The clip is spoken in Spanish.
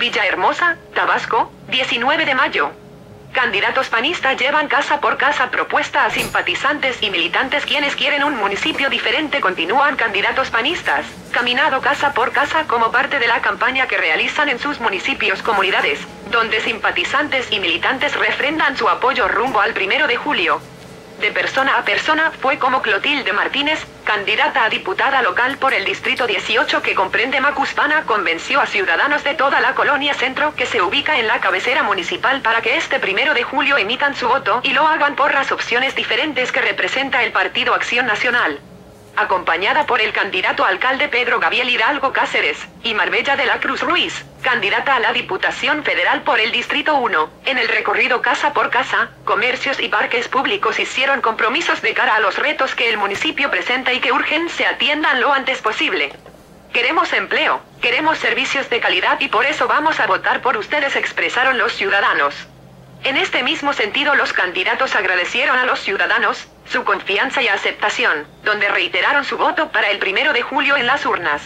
Villahermosa, Tabasco, 19 de mayo. Candidatos panistas llevan casa por casa propuesta a simpatizantes y militantes quienes quieren un municipio diferente continúan candidatos panistas, caminado casa por casa como parte de la campaña que realizan en sus municipios comunidades, donde simpatizantes y militantes refrendan su apoyo rumbo al primero de julio de persona a persona fue como Clotilde Martínez, candidata a diputada local por el Distrito 18 que comprende Macuspana, convenció a ciudadanos de toda la colonia centro que se ubica en la cabecera municipal para que este primero de julio emitan su voto y lo hagan por las opciones diferentes que representa el Partido Acción Nacional acompañada por el candidato alcalde Pedro Gabriel Hidalgo Cáceres, y Marbella de la Cruz Ruiz, candidata a la Diputación Federal por el Distrito 1. En el recorrido casa por casa, comercios y parques públicos hicieron compromisos de cara a los retos que el municipio presenta y que urgen se atiendan lo antes posible. Queremos empleo, queremos servicios de calidad y por eso vamos a votar por ustedes, expresaron los ciudadanos. En este mismo sentido los candidatos agradecieron a los ciudadanos, su confianza y aceptación, donde reiteraron su voto para el primero de julio en las urnas.